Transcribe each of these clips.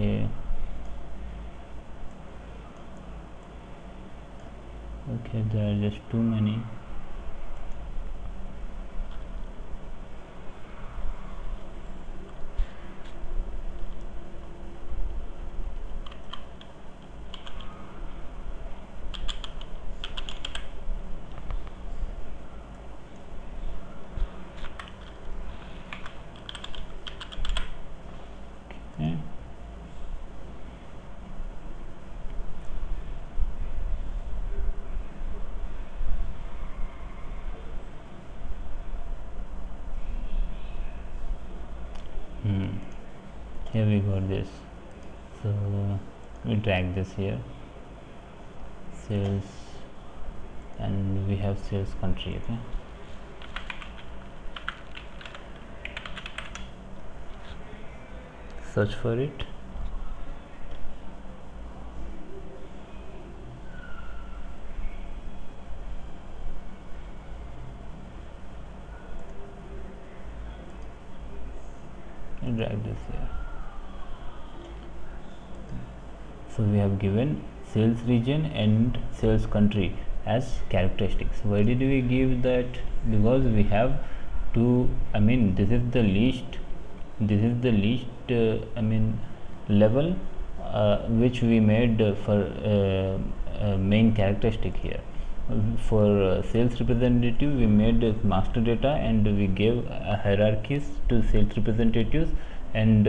okay okay there are just too many here we got this. So we drag this here. Sales and we have sales country okay? Search for it. And drag this here so we have given sales region and sales country as characteristics. Why did we give that? Because we have to i mean this is the least this is the least uh, i mean level uh, which we made uh, for uh, main characteristic here. For uh, sales representative we made master data and we gave uh, hierarchies to sales representatives and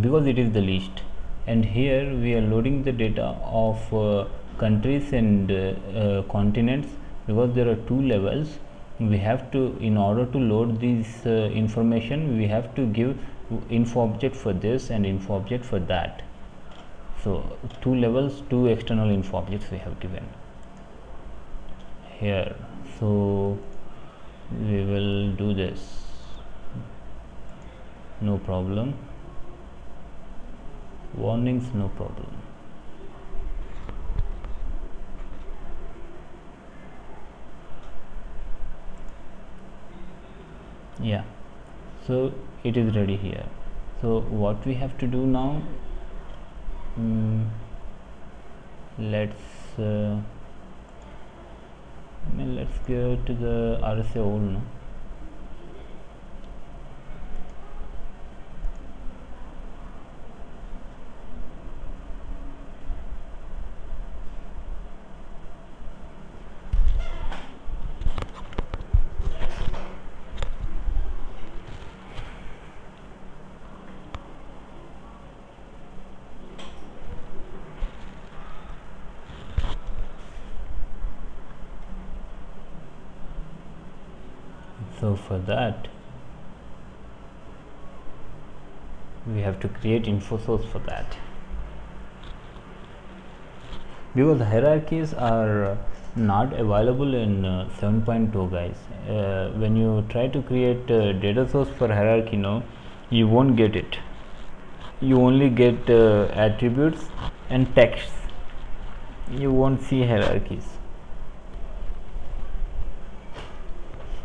because it is the least and here we are loading the data of uh, countries and uh, continents because there are two levels. We have to in order to load this uh, information we have to give info object for this and info object for that. So two levels two external info objects we have given. Here so we will do this. No problem warnings no problem. Yeah. So it is ready here. So what we have to do now mm, let's uh, I mean, let's go to the RSA old no? So for that we have to create info source for that. Because hierarchies are not available in uh, 7.2 guys. Uh, when you try to create data source for hierarchy no you won't get it. You only get uh, attributes and texts. You won't see hierarchies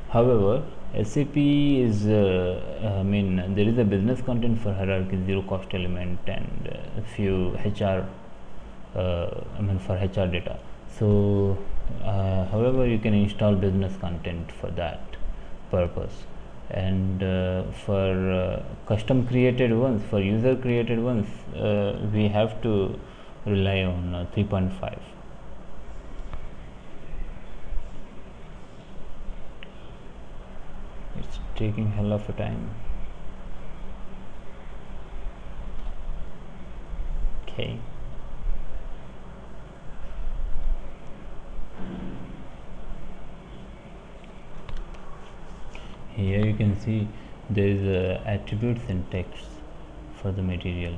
however SAP is uh, I mean there is a business content for hierarchy zero cost element and a few HR uh, I mean for HR data. So uh, however you can install business content for that purpose. And uh, for uh, custom created ones for user created ones uh, we have to rely on uh, 3.5 it's taking hell of a time. Okay. Here you can see there is uh, attributes and text for the material.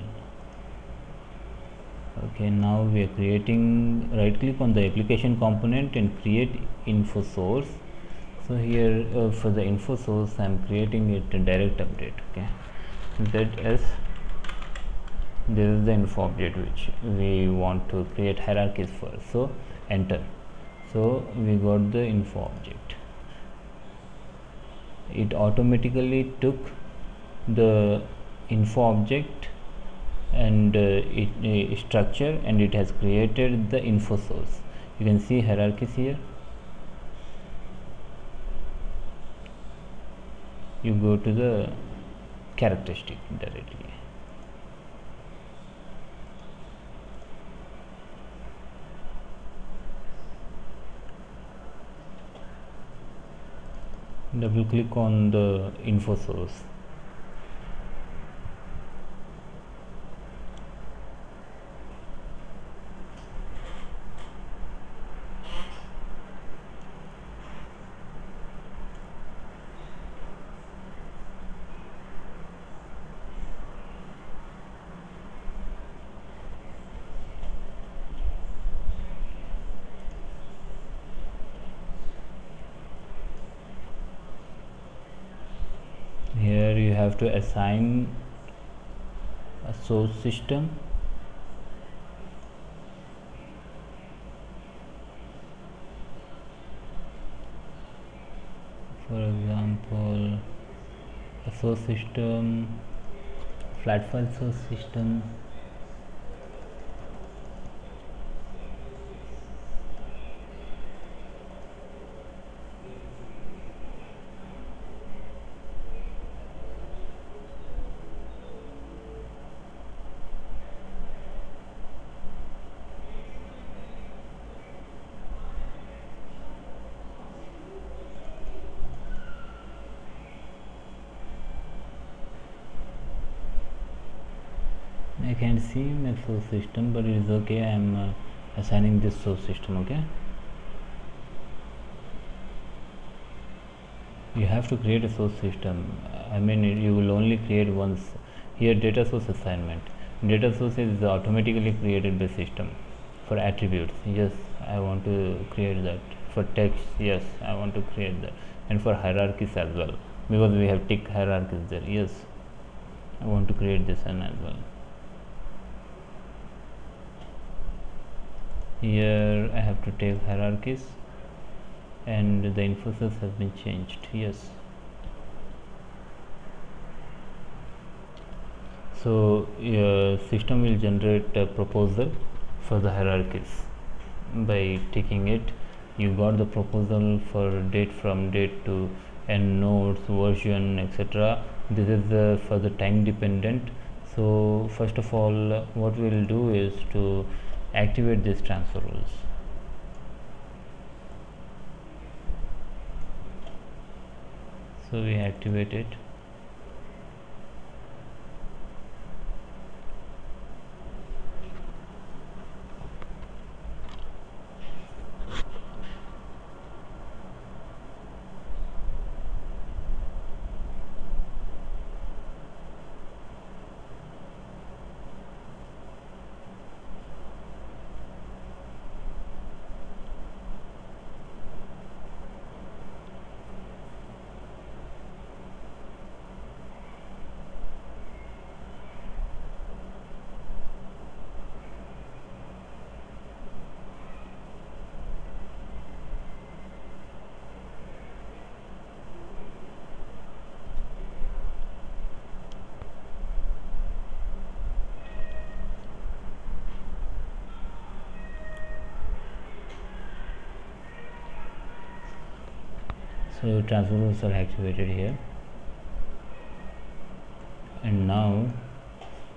Okay now we are creating right click on the application component and create info source so here uh, for the info source i'm creating it a direct update okay? That is this is the info object which we want to create hierarchies for. So enter. So we got the info object. It automatically took the info object and uh, it uh, structure and it has created the info source. You can see hierarchies here you go to the characteristic directly. Double click on the info source here you have to assign a source system? For example a source system flat file source system See my source system but it is okay. I am uh, assigning this source system okay? You have to create a source system. I mean you will only create once. Here data source assignment. Data source is automatically created by system for attributes. Yes I want to create that. For text yes I want to create that. And for hierarchies as well. Because we have tick hierarchies there. Yes I want to create this one as well here I have to take hierarchies and the source has been changed yes. So your system will generate a proposal for the hierarchies. By taking it you got the proposal for date from date to end nodes version etc this is the for the time dependent. So first of all what we will do is to activate these transfer rules. So we activate it so transfer rules are activated here. And now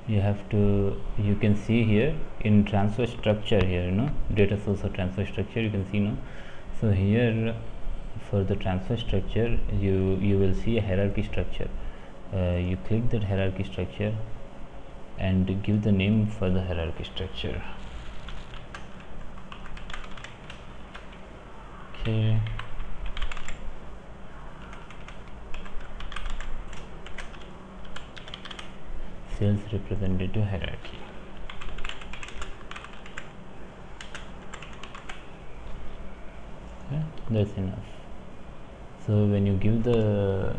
you have to you can see here in transfer structure here you know data source or transfer structure you can see now so here for the transfer structure you you will see a hierarchy structure. Uh, you click that hierarchy structure and give the name for the hierarchy structure. Okay sales representative hierarchy. Okay that's enough. So when you give the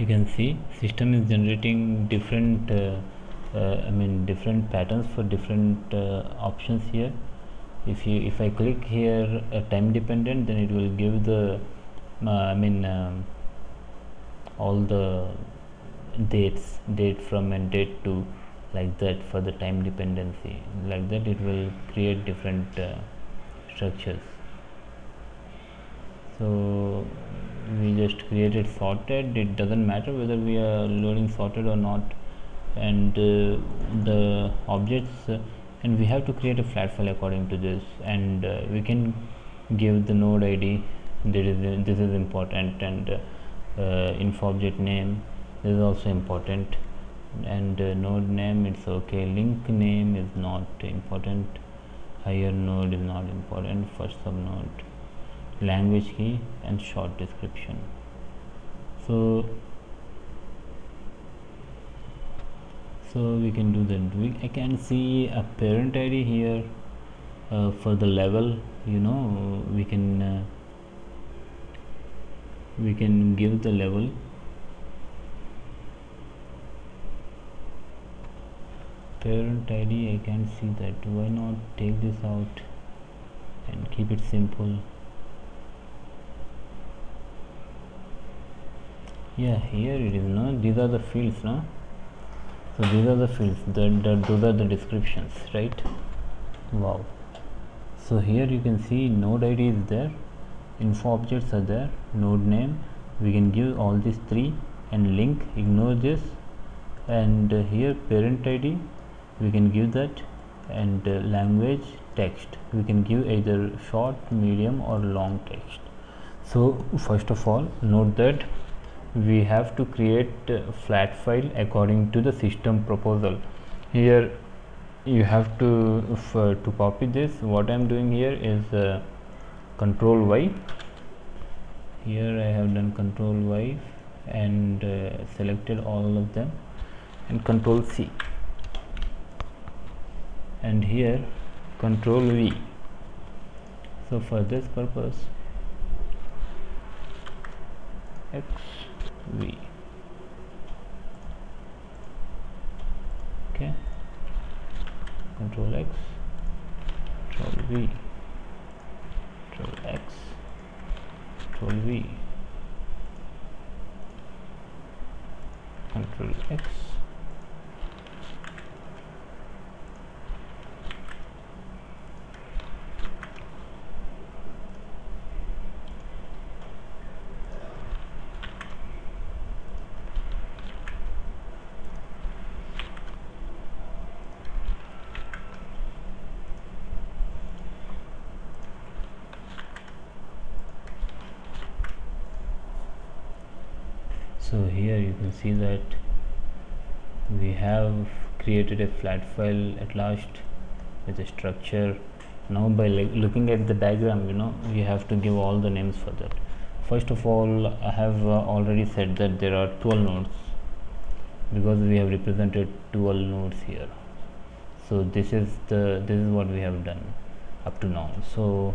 you can see system is generating different uh, uh, I mean different patterns for different uh, options here. If you if I click here uh, time dependent then it will give the uh, I mean um, all the dates date from and date to like that for the time dependency. Like that it will create different uh, structures. So we just created sorted it doesn't matter whether we are loading sorted or not. And uh, the objects uh, and we have to create a flat file according to this. And uh, we can give the node id this is this is important. And uh, uh, info object name this is also important. And uh, node name it's okay. Link name is not important. Higher node is not important. First sub node language key and short description. So so we can do that. We, I can see a parent ID here uh, for the level you know we can uh, we can give the level. Parent id i can see that. Why not take this out and keep it simple yeah here it is no? These are the fields no? So these are the fields. That, that those are the descriptions right? Wow. So here you can see node id is there info objects are there node name. We can give all these three and link ignore this. And uh, here parent id we can give that. And uh, language text. We can give either short medium or long text. So first of all note that we have to create flat file according to the system proposal. Here you have to uh, to copy this. What i'm doing here is uh, control y. Here i have done control y and uh, selected all of them and control c. And here control V. So for this purpose X V okay control X control V control X control V control X so here you can see that we have created a flat file at last with a structure. Now by looking at the diagram you know we have to give all the names for that. First of all I have uh, already said that there are 12 nodes because we have represented 12 nodes here. So this is the this is what we have done up to now. So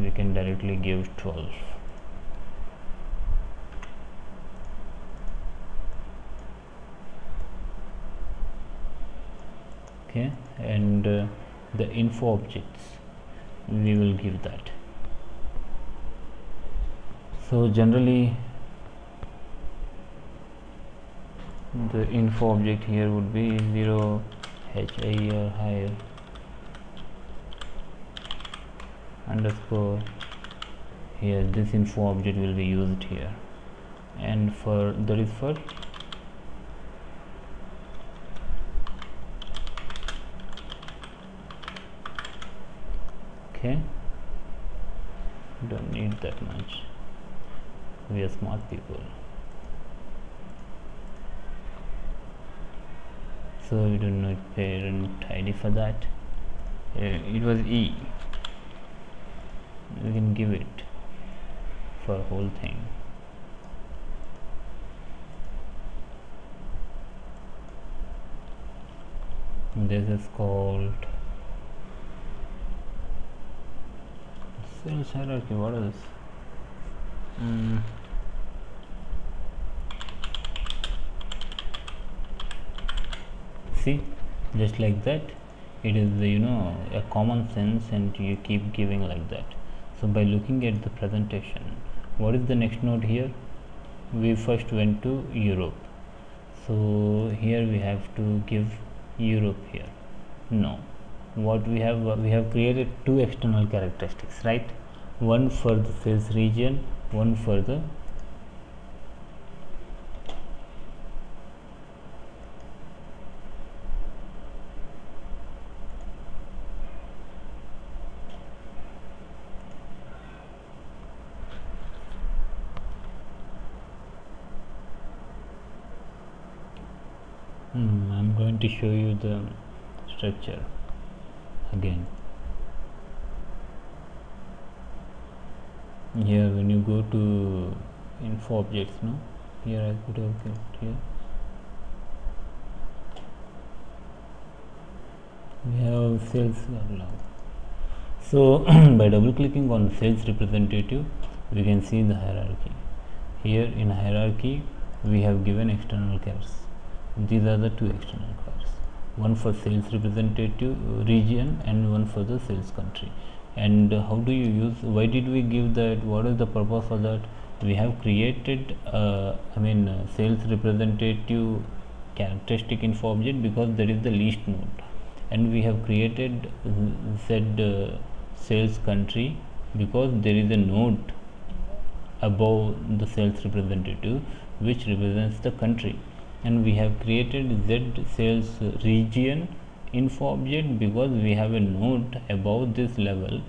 we can directly give 12 and uh, the info objects. We will give that. So generally the info object here would be 0 HA or higher underscore here. This info object will be used here. And for that is for okay. Don't need that much. We are smart people. So we don't need parent id for that. Uh, it was e. We can give it for whole thing. This is called Finish hierarchy, what is this? Mm. See, just like that, it is you know a common sense, and you keep giving like that. So by looking at the presentation, what is the next node here? We first went to Europe. So here we have to give Europe here. No, what we have we have created two external characteristics right? One for the sales region one for the hmm, I'm going to show you the structure again. Here when you go to info objects no? Here I could have kept here. We have sales allowed so by double clicking on sales representative we can see the hierarchy. Here in hierarchy we have given external cars. These are the two external cars one for sales representative region and one for the sales country. And how do you use why did we give that what is the purpose of that? We have created uh, i mean uh, sales representative characteristic info object because that is the least node and we have created z uh, sales country because there is a node above the sales representative which represents the country and we have created z sales region info object because we have a node above this level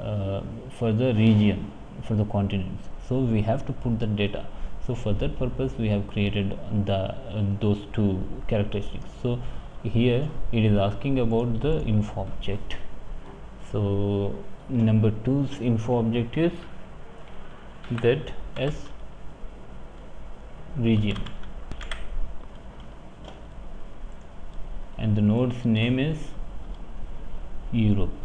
uh, for the region for the continents. So we have to put the data. So for that purpose we have created the uh, those two characteristics. So here it is asking about the info object so number two's info object is that as region and the node's name is Europe